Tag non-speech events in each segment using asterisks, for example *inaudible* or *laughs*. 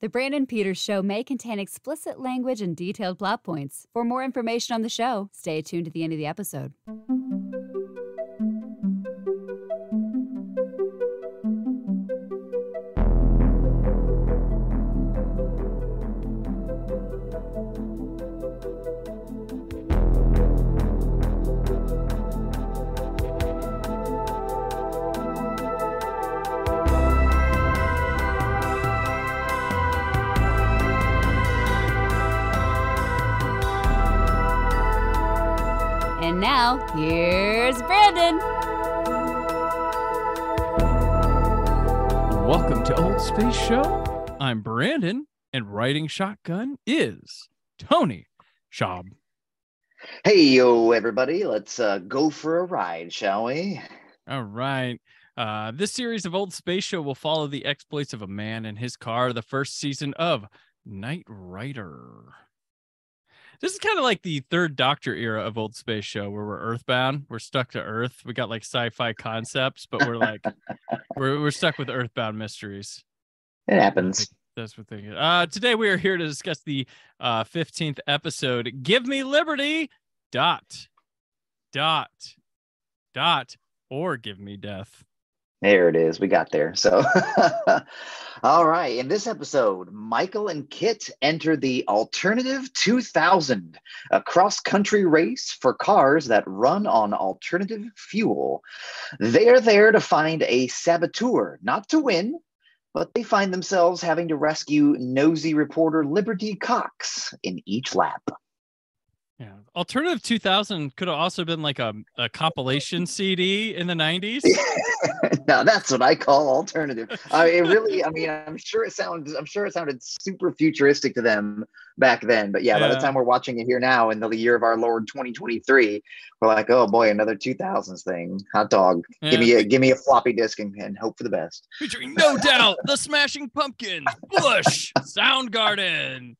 The Brandon Peters Show may contain explicit language and detailed plot points. For more information on the show, stay tuned to the end of the episode. Space Show. I'm Brandon, and riding shotgun is Tony Schaab. Hey, yo, everybody. Let's uh, go for a ride, shall we? All right. Uh, this series of Old Space Show will follow the exploits of a man and his car, the first season of Knight Rider. This is kind of like the third Doctor era of Old Space Show, where we're Earthbound. We're stuck to Earth. We got like sci-fi concepts, but we're like *laughs* we're we're stuck with Earthbound mysteries. It happens. That's what they Uh, today we are here to discuss the uh, 15th episode. Give me liberty. Dot. Dot. Dot. Or give me death. There it is. We got there. So, *laughs* all right. In this episode, Michael and KITT enter the Alternative 2000, a cross country race for cars that run on alternative fuel. They are there to find a saboteur, not to win, but they find themselves having to rescue nosy reporter Liberty Cox in each lap. Yeah. Alternative 2000 could have also been like a, a compilation *laughs* CD in the 90s. *laughs* now that's what I call alternative. I mean, it really, I mean, I'm sure it sounds, I'm sure it sounded super futuristic to them back then. But yeah, by the time we're watching it here now in the year of our Lord 2023, we're like, oh boy, another 2000s thing. Hot dog. Give me a give me a floppy disk and, and hope for the best. Featuring No Doubt, The Smashing Pumpkins, Bush, Soundgarden.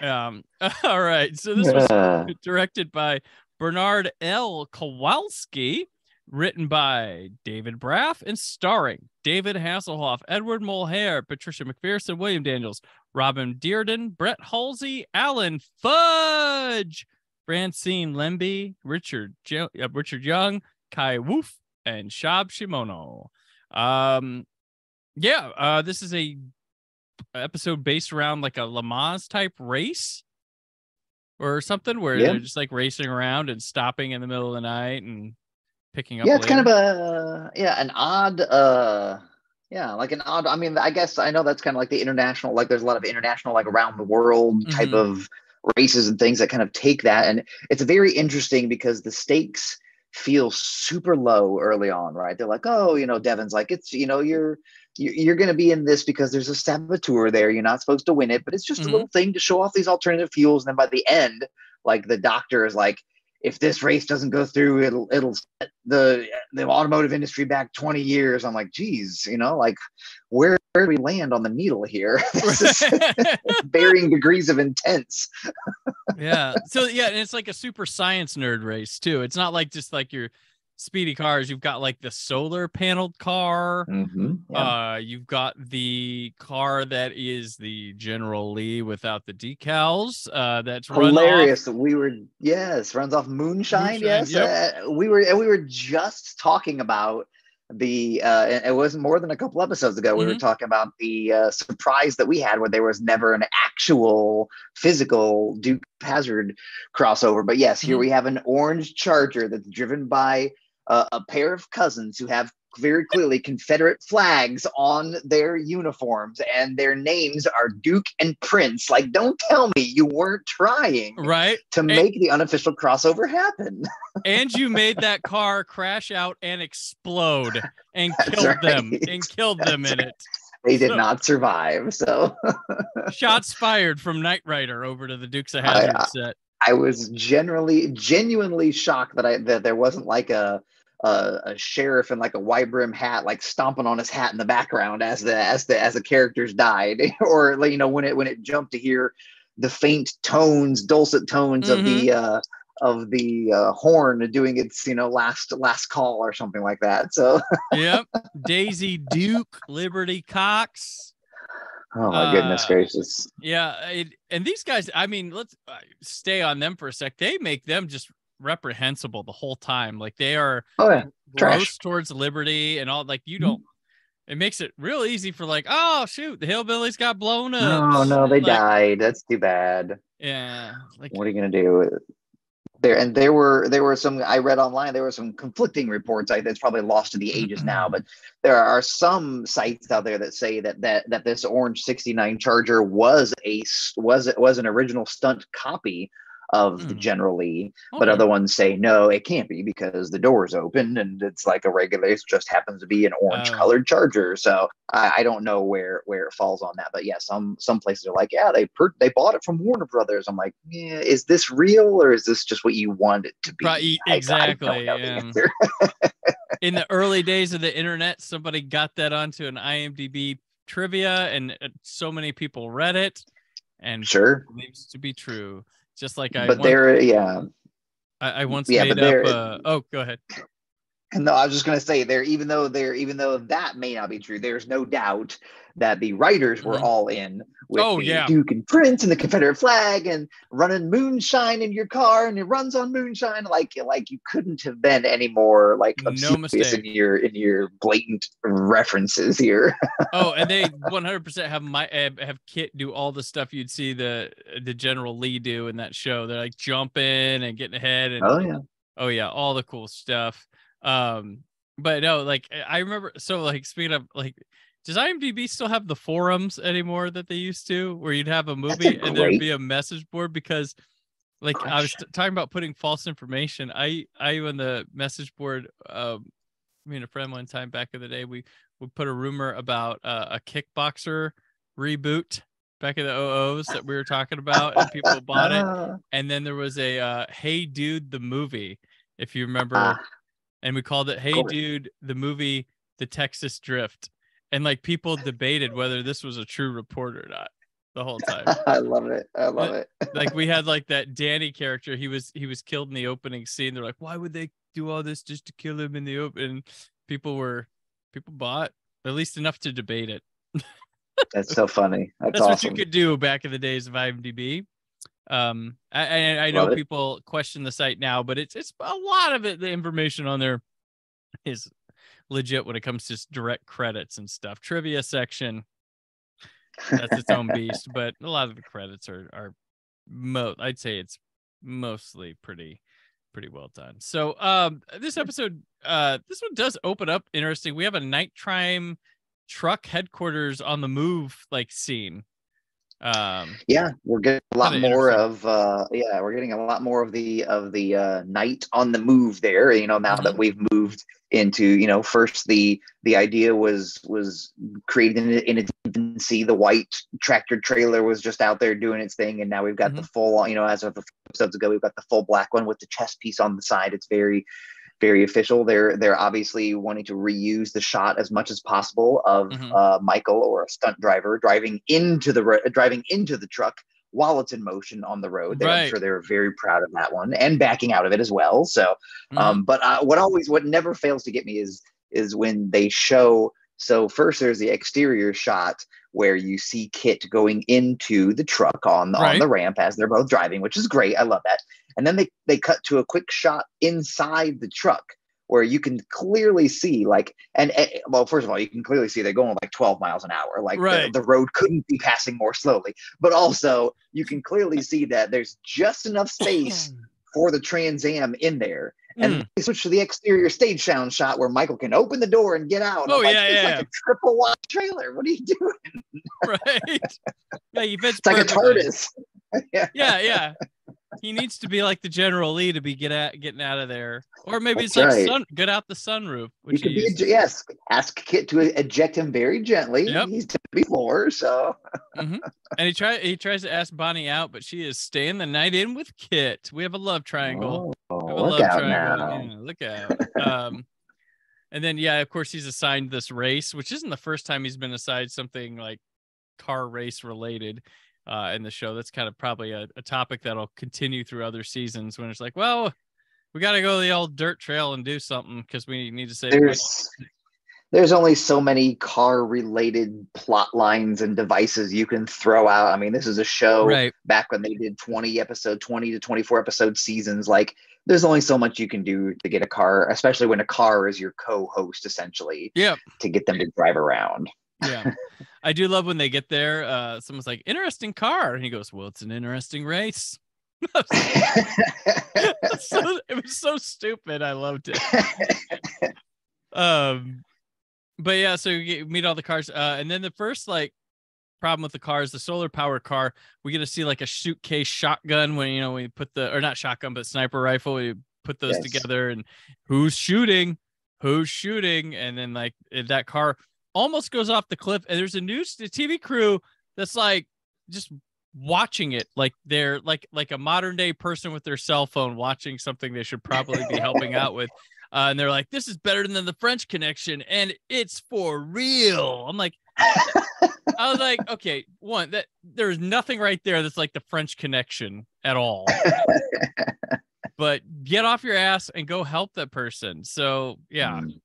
Um, *laughs* all right. So this was directed by Bernard L. Kowalski, written by David Braff, and starring David Hasselhoff, Edward Mulhare, Patricia McPherson, William Daniels, Robin Dearden, Brett Halsey, Alan Fudge, Francine Lemby, Richard jo- uh, Richard Young, Kai Woof, and Sab Shimono. Um, yeah, uh, this is a episode based around like a Lamaze type race or something where Yeah. they're just like racing around and stopping in the middle of the night and picking up. yeah, it's kind of a yeah, an odd uh yeah, like an odd I mean, I guess I know that's kind of like the international, like there's a lot of international, like around the world type Mhm. of races and things that kind of take that. And it's very interesting because the stakes feel super low early on, right? They're like, oh, you know, Devon's like, it's you know, you're you- you're going to be in this because there's a saboteur there. You're not supposed to win it, but it's just Mhm. a little thing to show off these alternative fuels. And then by the end, like the doctor is like, if this race doesn't go through, it'll it'll set the the automotive industry back 20 years. I'm like, geez, you know, like where, where do we land on the needle here? *laughs* *laughs* Varying degrees of intense. yeah. So yeah, and it's like a super science nerd race too. It's not like just like your speedy cars. You've got like the solar paneled car. Mhm, yeah. Uh, you've got the car that is the General Lee without the decals. Uh, that's run off- hilarious. We were yes, runs off moonshine. Moonshine, yes, uh, we were and we were just talking about the. Uh, it wasn't more than a couple episodes ago. We were Mhm. talking about the uh, surprise that we had where there was never an actual physical Duke Hazzard crossover. But yes, here Mhm. we have an orange Charger that's driven by uh, a pair of cousins who have very clearly Confederate flags on their uniforms, and their names are Duke and Prince. Like, don't tell me you weren't trying right? to make the unofficial crossover happen. *laughs* and you made that car crash out and explode and That's killed them and killed them in it. They did So- not survive. So *laughs* Shots fired from Knight Rider over to the Dukes of I- Hazzard set. I was generally genuinely shocked that I that there wasn't like a a, a sheriff in like a wide brim hat, like stomping on his hat in the background as the as the as the characters died, *laughs* or like, you know when it when it jumped to hear the faint tones, dulcet tones of the uh, of the uh, horn doing its you know last last call or something like that. So *laughs* Yep. Daisy Duke, Liberty Cox. Oh my goodness Uh, gracious! Yeah, it, and these guys, I mean, let's uh, stay on them for a sec. They make them just reprehensible the whole time. Like they are Oh yeah, gross towards liberty and all. Like you mm-hmm. don't. It makes it real easy for like, oh shoot, the hillbillies got blown up. no, no, they *laughs* Like, died. That's too bad. Yeah, like What are you gonna do? There and there were there were some I read online. There were some conflicting reports. I that's probably lost to the ages now, mm-hmm. but there are some sites out there that say that that that this orange '69 Charger was a was it was an original stunt copy of the Hmm. General Lee, but other ones say no, it can't be because the door's open and it's like a regular. It just happens to be an orange Oh. colored Charger. So I, I don't know where where it falls on that, but yeah, some some places are like, yeah, they per- they bought it from Warner Brothers. I'm like, yeah, is this real or is this just what you want it to be? Right, I- I exactly, know the yeah. answer. *laughs* in the early days of the internet, somebody got that onto an IMDb trivia, and uh, so many people read it, and Sure, believes to be true. Just like I, but once, there, yeah, I, I once yeah, made up. Uh, oh, go ahead. And no, I was just gonna say there, even though there, even though that may not be true, there's no doubt that the writers were Mhm. all in with Oh, the yeah. Duke and Prince and the Confederate flag and running moonshine in your car and it runs on moonshine. Like like you couldn't have been any more like No mistake. in your in your blatant references here. *laughs* Oh, and they 100% have my have KITT do all the stuff you'd see the the General Lee do in that show. They're like jumping and getting ahead, and oh yeah. oh yeah all the cool stuff um but no like I- i remember so like speaking of like does imdb still have the forums anymore that they used to where you'd have a That's a movie and there'd be a message board? Because like i was t- talking about putting false information i i on the message board um me and a friend one time back in the day we would put a rumor about uh, a kickboxer reboot back in the OOs that we were talking about and people *laughs* bought it. Ah, and then there was a uh, hey dude the movie if you remember. Ah, and we called it hey dude the movie the texas drift and like people debated whether this was a true report or not the whole time *laughs* I love it. I love it. *laughs* like we had like that danny character he was he was killed in the opening scene they're like why would they do all this just to kill him in the open people were people bought at least enough to debate it *laughs* That's so funny. That's, that's what you could do back in the days of IMDb. Um, I, I, I know people question the site now, but it's it's a lot of it. The information on there is legit when it comes to just direct credits and stuff. Trivia section, that's its own *laughs* beast, but a lot of the credits are are mo. I'd say it's mostly pretty pretty well done. So um, this episode, uh, this one does open up interesting. We have a night crime truck headquarters on the move like scene. Um, Yeah, we're getting a lot more of uh yeah, we're getting a lot more of the of the uh night on the move there, you know, now that Mhm. we've moved into, you know, first the the idea was was created in, in its infancy. The white tractor trailer was just out there doing its thing, and now we've got the full, you know, as of a few episodes ago, we've got the full black one with the chest piece on the side. It's very very official. They're they're obviously wanting to reuse the shot as much as possible of Mhm. uh, Michael or a stunt driver driving into the ro- driving into the truck while it's in motion on the road. They're- I'm Right. sure they're very proud of that one and backing out of it as well. So, mhm. um, but uh, what always what never fails to get me is is when they show. So first, there's the exterior shot where you see KITT going into the truck on the, on the ramp as they're both driving, which is great. I love that. And then they they cut to a quick shot inside the truck where you can clearly see like and, and well first of all you can clearly see they're going like 12 miles an hour like the- Right. the, road couldn't be passing more slowly but also you can clearly see that there's just enough space for the trans am in there and Mm. they switch to the exterior stage sound shot where michael can open the door and get out Oh, like, yeah, it's yeah, like yeah. a triple wide trailer what are you doing *laughs* right. *laughs* Yeah, he fits it's like a perfectly. tardis *laughs* yeah Yeah, yeah. He needs to be like the General Lee to be get at getting out of there, or maybe it's like right. sun, get out the sunroof. Which could he be used yes ask KITT to eject him very gently Yep. he's to be floor so and he try he tries to ask Bonnie out, but she is staying the night in with KITT. We have a love triangle. Oh, look love out triangle. now Yeah, look out. Um, and then yeah, of course he's assigned this race, which isn't the first time he's been assigned something like car race related uh, in the show. That's kind of probably a, a topic that'll continue through other seasons when it's like, well, we got to go the old dirt trail and do something because we need to save. money. there's there's only so many car related plot lines and devices you can throw out. I mean, this is a show Right. back when they did 20 episode, 20 to 24 episode seasons. Like, there's only so much you can do to get a car, especially when a car is your co host, essentially, Yeah. to get them to drive around. Yeah. I do love when they get there. Uh, someone's like, interesting car. And he goes, Well, it's an interesting race. *laughs* *laughs* so, it was so stupid. I loved it. *laughs* Um, but yeah, so you meet all the cars. Uh, and then the first like problem with the car is the solar power car. We get to see like a suitcase shotgun when you know we put the or not shotgun but sniper rifle. We put those Yes. together and who's shooting, who's shooting, and then like that car almost goes off the cliff. And there's a news the TV crew that's like just watching it like they're like like a modern day person with their cell phone watching something they should probably be helping out with *laughs* uh, and they're like this is better than the french connection and it's for real i'm like i was like *laughs* okay one that there's nothing right there that's like the french connection at all *laughs* but get off your ass and go help that person so yeah Mm.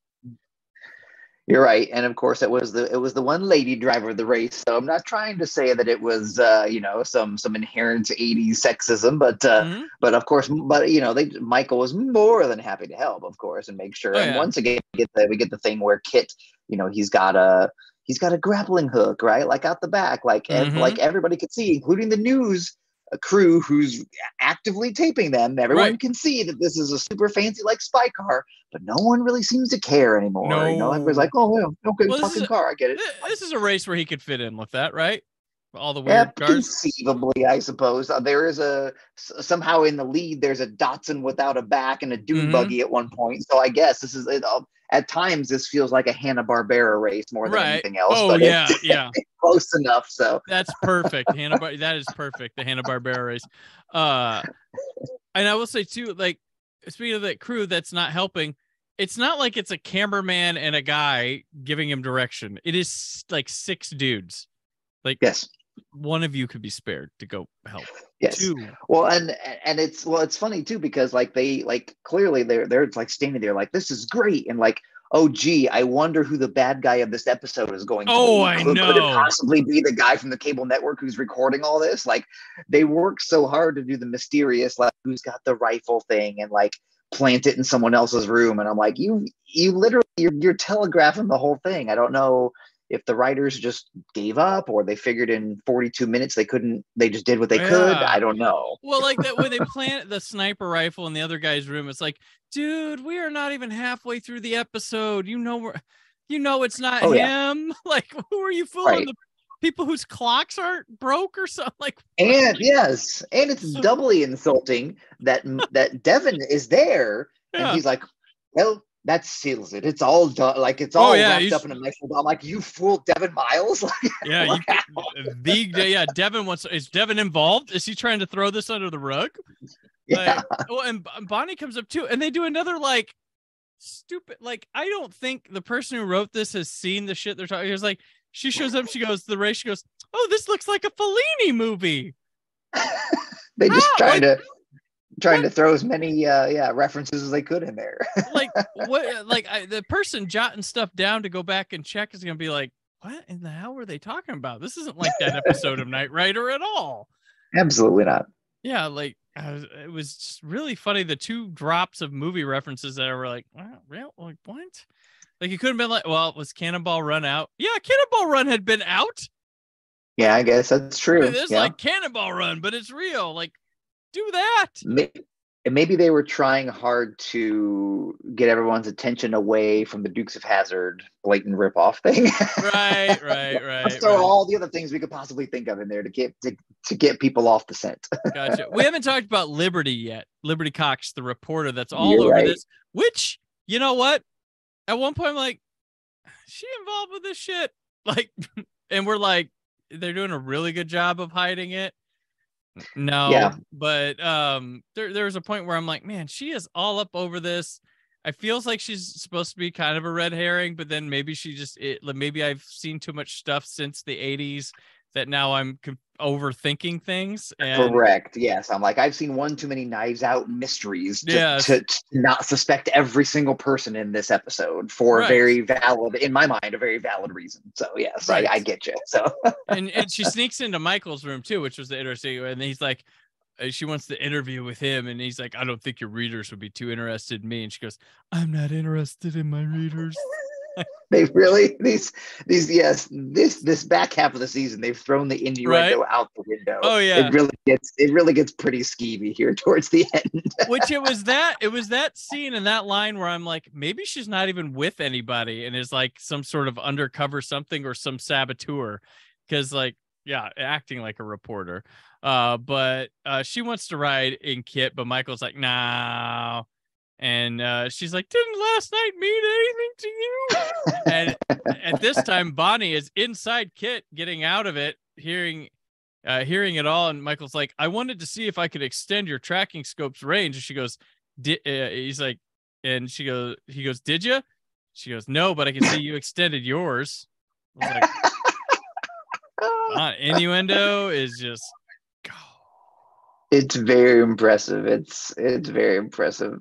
You're right, and of course it was the it was the one lady driver of the race. So I'm not trying to say that it was uh, you know some some inherent '80s sexism, but uh, Mhm. but of course, but you know, they Michael was more than happy to help, of course, and make sure. Oh, and once again, we get the we get the thing where KITT, you know, he's got a he's got a grappling hook, right, like out the back, like ev- Mhm. like everybody could see, including the news uh, crew who's actively taping them. Everyone Right. can see that this is a super fancy like spy car, but no one really seems to care anymore. You know, everybody's like, oh, yeah, okay, Well, fucking a- car, I get it. This is a race where he could fit in with that right all the Yeah, cars conceivably, I suppose. Uh, there is a somehow in the lead. There's a Datsun without a back and a dune Mhm. buggy at one point. So I guess this is it, uh, at times this feels like a Hanna Barbera race more than right anything else. oh but yeah it's yeah *laughs* close enough. So That's perfect. Hanna Bar- that is perfect. The Hanna Barbera race. Uh and I will say too, like speaking of that crew that's not helping, it's not like it's a cameraman and a guy giving him direction. It is like six dudes. Like yes, One of you could be spared to go help. yes. Two. Well, and and it's well, it's funny too because like they like clearly they're they're like standing there like this is great and like oh gee I wonder who the bad guy of this episode is going to Oh, be. I Could- Could it possibly be the guy from the cable network who's recording all this? Like they work so hard to do the mysterious like who's got the rifle thing and like plant it in someone else's room and I'm like you you literally you're, you're telegraphing the whole thing. I don't know if the writers just gave up or they figured in 42 minutes they couldn't they just did what they could. I don't know. Well, like that when they *laughs* plant the sniper rifle in the other guy's room, it's like, dude, we are not even halfway through the episode. You know we're you know it's not Oh, yeah. him. *laughs* Like, who are you fooling? Right. The people whose clocks aren't broke or something? *laughs* Like And yes, and it's So- doubly insulting that *laughs* that Devon is there, and Yeah. he's like, "Well, that seals it. It's all done. Like it's oh, all Oh, yeah, wrapped up in a nice little." I'm like, "You fooled Devon Miles." *laughs* Like, Yeah, you the yeah, Devon wants is Devon involved? Is he trying to throw this under the rug? yeah, Like, well, and Bonnie comes up too, and they do another like stupid. Like, I don't think the person who wrote this has seen the shit they're talking. It's like she shows up, she goes the race, she goes, "Oh, this looks like a Fellini movie." *laughs* they just How? trying to trying to throw as many uh yeah references as they could in there. *laughs* Like, what? Like, I, the person jotting stuff down to go back and check is gonna be like, "What in the hell were they talking about? This isn't like that episode of Knight Rider at all." Absolutely not. yeah like was, it was just really funny the two drops of movie references that were like wow, real like what like it could have been like well was cannonball run out yeah cannonball run had been out Yeah, I guess that's true. it's yeah. like cannonball run but it's real like do that May- and maybe they were trying hard to get everyone's attention away from the Dukes of Hazzard blatant ripoff thing. right *laughs* right right, throw right. all the other things we could possibly think of in there to get to, to get people off the scent. *laughs* gotcha we haven't talked about liberty yet liberty cox the reporter that's all You're over right. this which you know what at one point I'm like she involved with this shit? *laughs* Like and we're like they're doing a really good job of hiding it. No Yeah. but um there there's a point where i'm like man she is all up over this. I feels like she's supposed to be kind of a red herring but then maybe she just it, like, maybe i've seen too much stuff since the 80s that now I'm overthinking things. And Correct. Yes. I'm like, I've seen one too many knives out mysteries to, Yes. to, to not suspect every single person in this episode for Right. a very valid, in my mind, a very valid reason. So, yes, Right. I, I get you. So, *laughs* and and she sneaks into Michael's room too, which was the interesting. And he's like, uh, she wants to interview with him, and he's like, I don't think your readers would be too interested in me. And she goes, I'm not interested in my readers. *laughs* they really, these, these, yes, this, this back half of the season, they've thrown the innuendo out the window. Oh, yeah. It really gets, it really gets pretty skeevy here *laughs* towards the end. Which it was *laughs* that it was that scene and that line where I'm like, maybe she's not even with anybody and is like some sort of undercover something or some saboteur, because like yeah, acting like a reporter. Uh, but uh, she wants to ride in KITT, but Michael's like, no. And uh, she's like, didn't last night mean anything to you? and *laughs* at this time, Bonnie is inside KITT, getting out of it, hearing, uh, hearing it all. And Michael's like, I wanted to see if I could extend your tracking scope's range. And she goes, uh, he's like, and she goes, he goes, did you? She goes, no, but I can see you extended yours. Like, *laughs* "Ah, innuendo is just, it's very impressive. It's, it's very impressive.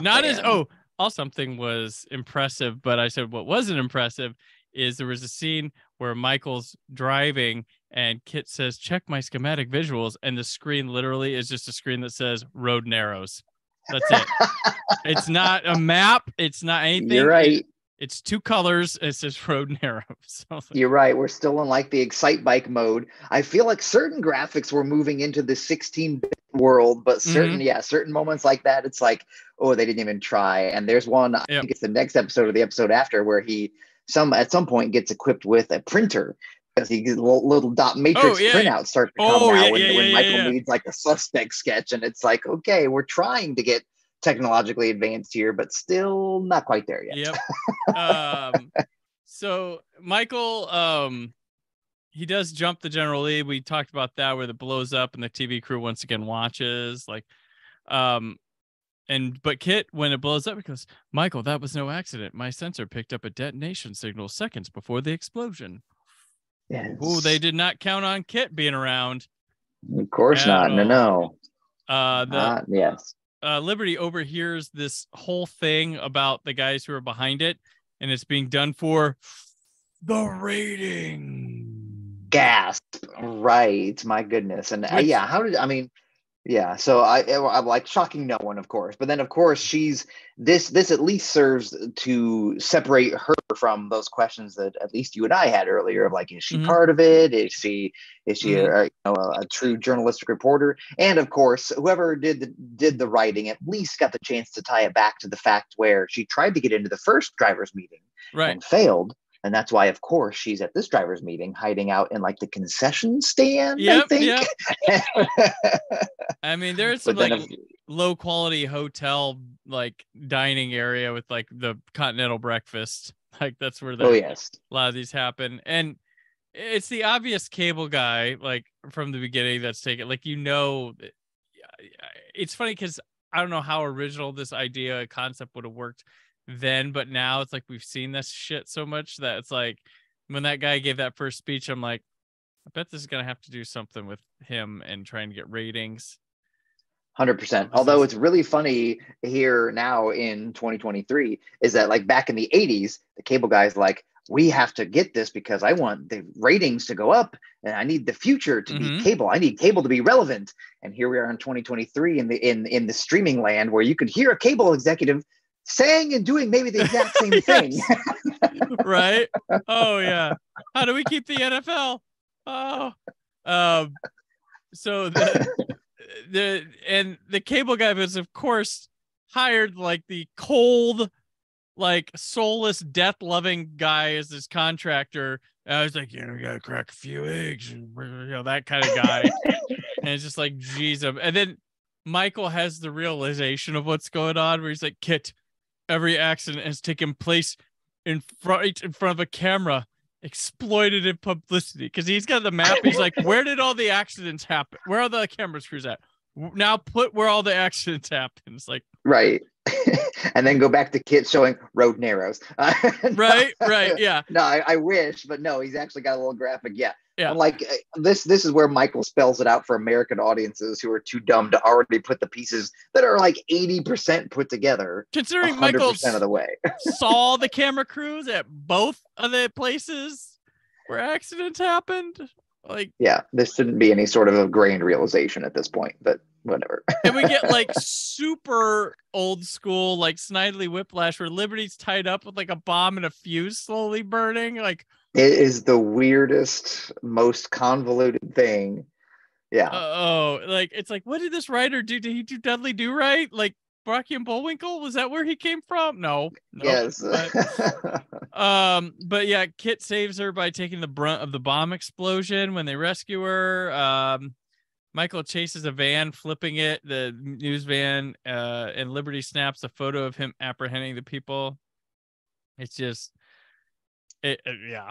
Not as oh also something was impressive but i said what wasn't impressive is there was a scene where michael's driving and KITT says check my schematic visuals and the screen literally is just a screen that says road narrows. That's it. *laughs* It's not a map. It's not anything. You're right. It's two colors it says *laughs* road narrows *laughs* so like, You're right. We're still in like the Excitebike mode. I feel like certain graphics were moving into the 16 bit world, but certain, Mm-hmm. yeah, certain moments like that, it's like, oh, they didn't even try. And there's one, I Yep. think it's the next episode or the episode after, where he some at some point gets equipped with a printer because he gets little, little dot matrix Oh, yeah. printouts start to Oh, come yeah, out when, yeah, when yeah, Michael yeah. needs like a *laughs* suspect sketch, and it's like, okay, we're trying to get technologically advanced here, but still not quite there yet. Yep. *laughs* um, so Michael, um, he does jump the General Lee. We talked about that where it blows up and the TV crew once again watches. Like, um, and but KITT, when it blows up, he goes, Michael, that was no accident. My sensor picked up a detonation signal seconds before the explosion. Yes. Oh, they did not count on KITT being around. Of course not. No, all. no. Uh, the Not, yes. Uh, Liberty overhears this whole thing about the guys who are behind it, and it's being done for the rating. gasp. Right. My goodness. And uh, yeah how did i mean yeah so i i'm like shocking no one of course but then of course she's this this at least serves to separate her from those questions that at least you and i had earlier of like is she Mhm. part of it is she is she Mhm. a, you know, a, a true journalistic reporter and of course whoever did the did the writing at least got the chance to tie it back to the fact where she tried to get into the first drivers meeting Right. and failed. And that's why, of course, she's at this driver's meeting, hiding out in like the concession stand. Yep, I think. *laughs* I mean, there's some like if- low quality hotel like dining area with like the continental breakfast. *laughs* Like that's where the, oh yes, a lot of these happen. And it's the obvious cable guy, like from the beginning, that's taken. Like you know, eh, it's funny because I don't know how original this idea concept would have worked then, but now it's like we've seen this shit so much that it's like when that guy gave that first speech, I'm like, I bet this is gonna have to do something with him and trying to get ratings. hundred percent. Although it's really funny here now in 2023 is that like back in the 80s, the cable guys like we have to get this because I want the ratings to go up and I need the future to Mhm. be cable. I need cable to be relevant. And here we are in 2023 in the in in the streaming land where you could hear a cable executive saying and doing maybe the exact same *laughs* thing. right? Oh yeah. How do we keep the NFL? Oh, um, so the the and the cable guy was of course hired like the cold, like soulless, death loving guy as his contractor. I was like, you know, we gotta crack a few eggs, and you know that kind of guy. *laughs* and it's just like, geez, um, and then Michael has the realization of what's going on, where he's like, KITT, every accident has taken place in front in front of a camera exploited in publicity because he's got the map he's like where did all the accidents happen where are the camera screws at now put where all the accidents happen it's like right. *laughs* and then go back to KITT showing road narrows. *laughs* right, right, yeah. *laughs* No, I, I, wish, but no, he's actually got a little graphic. Yeah, yeah. like uh, this. This is where Michael spells it out for American audiences who are too dumb to already put the pieces that are like eighty percent put together. Considering Michael of the way *laughs* saw the camera crews at both of the places where accidents happened. Like, yeah, this shouldn't be any sort of a grand realization at this point, but whatever. *laughs* and we get *laughs* like super old school, like Snidely Whiplash, where Liberty's tied up with like a bomb and a fuse slowly burning. Like, it is the weirdest, most convoluted thing. Yeah. Uh, oh, like it's like, what did this writer do? Did he do Dudley Do Right? Like Rocky and Bullwinkle? Was that where he came from? No. no yes. But, *laughs* um, but yeah, KITT saves her by taking the brunt of the bomb explosion when they rescue her. Um, Michael chases a van, flipping it, the news van, uh, and Liberty snaps a photo of him apprehending the people. It's just, it, it yeah.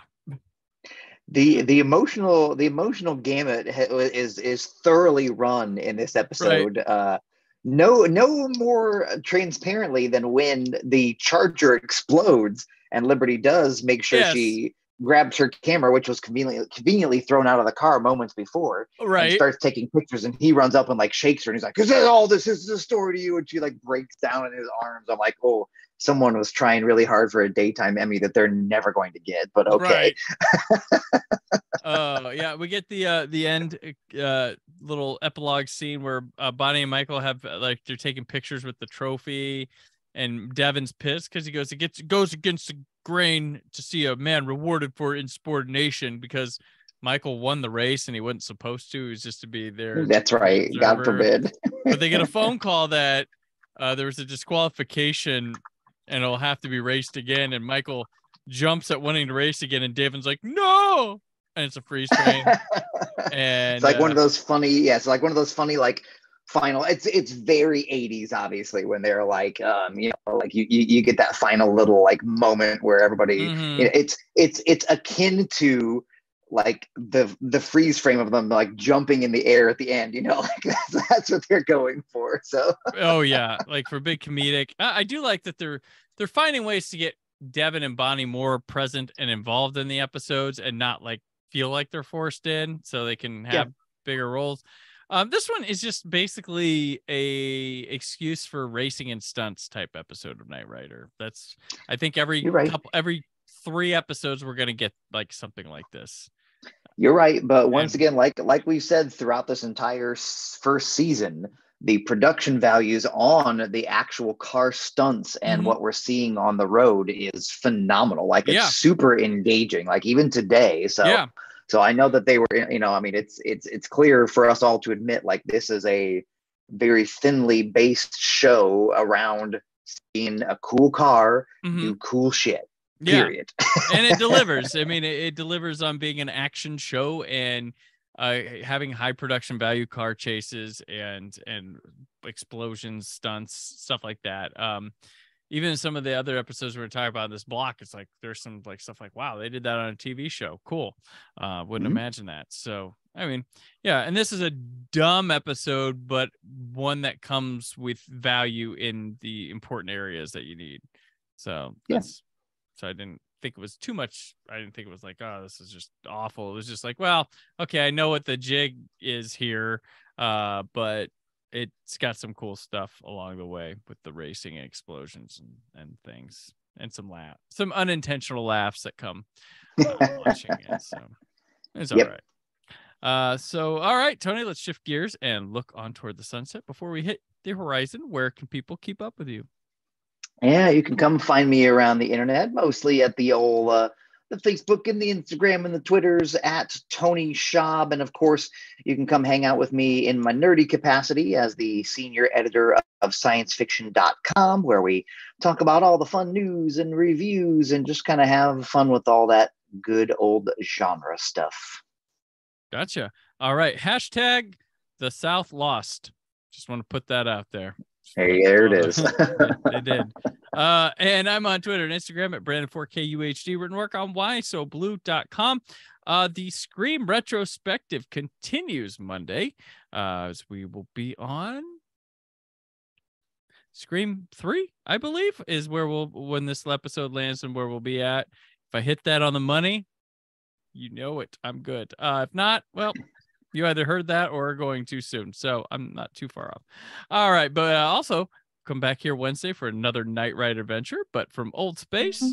The the emotional the emotional gamut is is thoroughly run in this episode. Right. Uh, no no more transparently than when the charger explodes and Liberty does make sure yes. she grabs her camera, which was conveniently conveniently thrown out of the car moments before, right? starts taking pictures, and he runs up and like shakes her, and he's like, "Is this all this is the story to you?" And she like breaks down in his arms. I'm like, "Oh, someone was trying really hard for a daytime Emmy that they're never going to get." But okay. *laughs* Oh uh, yeah, we get the uh the end uh little epilogue scene where uh, Bonnie and Michael have like they're taking pictures with the trophy and Devon's pissed because he goes, it gets goes against the grain to see a man rewarded for insubordination because Michael won the race and he wasn't supposed to. He was just to be there. That's right. Observer. God forbid. but they get a *laughs* phone call that uh, there was a disqualification and it'll have to be raced again. And Michael jumps at wanting to race again, and Devon's like, no. And it's a freeze train. *laughs* and it's like uh, one of those funny, yeah, it's like one of those funny, like final it's it's very 80s obviously when they're like um you know like you you, you get that final little like moment where everybody mm-hmm. it's it's it's akin to like the the freeze frame of them like jumping in the air at the end you know *laughs* like that's, that's what they're going for so oh *laughs* yeah like for big comedic I, I do like that they're they're finding ways to get devon and bonnie more present and involved in the episodes and not like feel like they're forced in so they can have yeah. bigger roles um, this one is just basically a excuse for racing and stunts type episode of Knight Rider. That's I think every right. couple every three episodes we're gonna get like something like this. You're right, but once again, like like we've said throughout this entire first season, the production values on the actual car stunts and mm-hmm. what we're seeing on the road is phenomenal. Like it's yeah. super engaging. Like even today, so yeah. So I know that they were, you know, I mean, it's it's it's clear for us all to admit like this is a very thinly based show around seeing a cool car mm-hmm. do cool shit. Period. Yeah. *laughs* and it delivers. I mean, it, it, delivers on being an action show and uh, having high production value car chases and and explosions, stunts, stuff like that. Um, even some of the other episodes we are talking about this block, it's like there's some like stuff like, wow, they did that on a TV show. Cool. Uh, wouldn't mm-hmm. imagine that. So, I mean, yeah, and this is a dumb episode, but one that comes with value in the important areas that you need. So, yes. So I didn't think it was too much. I didn't think it was like, oh, this is just awful. It was just like, well, okay, I know what the jig is here, uh, but it's got some cool stuff along the way with the racing and explosions and, and things and some laugh some unintentional laughs that come uh, watching it *laughs* so it's all yep. right. uh so all right tony let's shift gears and look on toward the sunset before we hit the horizon where can people keep up with you yeah you can come find me around the internet mostly at the old uh the Facebook and the Instagram and the Twitters at Tony Schaab. And of course, you can come hang out with me in my nerdy capacity as the senior editor of sciencefiction.com, where we talk about all the fun news and reviews and just kind of have fun with all that good old genre stuff. Gotcha. All right. Hashtag the South Lost. Just want to put that out there. Hey, there it is. *laughs* they did. *laughs* Uh, and I'm on Twitter and Instagram at Brandon4KUHD. Written work on WhySoBlu.com. Uh, the Scream retrospective continues Monday, uh, as we will be on Scream 3, I believe, is where we'll when this episode lands and where we'll be at. If I hit that on the money, you know it. I'm good. Uh, if not, well, you either heard that or are going too soon. So I'm not too far off. All right. But uh, also, come back here Wednesday for another Night Ride adventure, but from Old Space.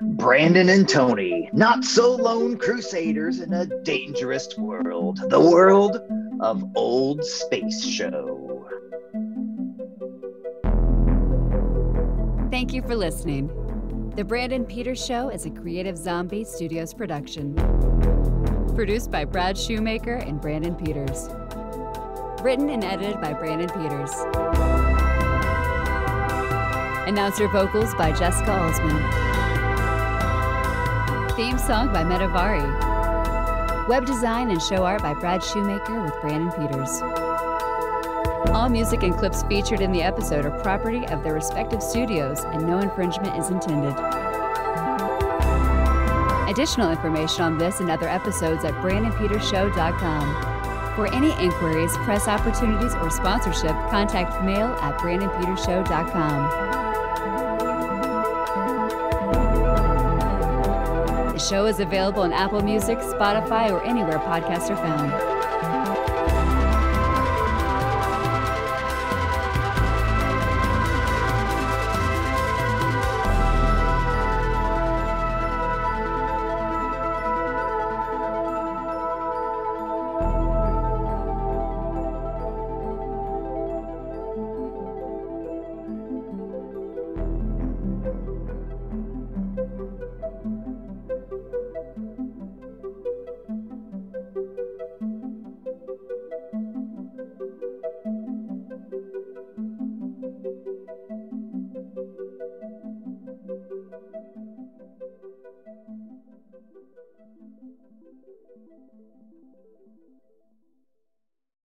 Brandon and Tony, not so lone crusaders in a dangerous world, the world of Old Space Show. Thank you for listening. The Brandon Peters Show is a Creative Zombie Studios production. Produced by Brad Shoemaker and Brandon Peters. Written and edited by Brandon Peters. Announcer vocals by Jessica Alsman. Theme song by Metavari. Web design and show art by Brad Shoemaker with Brandon Peters. All music and clips featured in the episode are property of their respective studios, and no infringement is intended. Additional information on this and other episodes at brandonpetersshow.com. For any inquiries, press opportunities, or sponsorship, contact mail at brandonpetersshow.com. The show is available on Apple Music, Spotify, or anywhere podcasts are found.